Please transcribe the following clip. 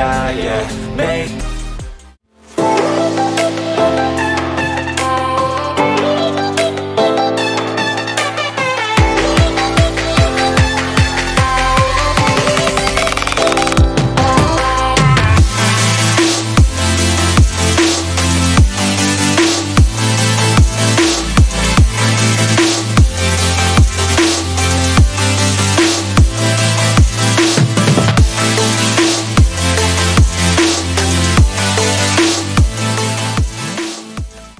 I, yeah, make